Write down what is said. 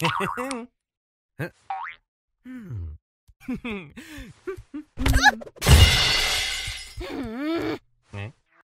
Hmm.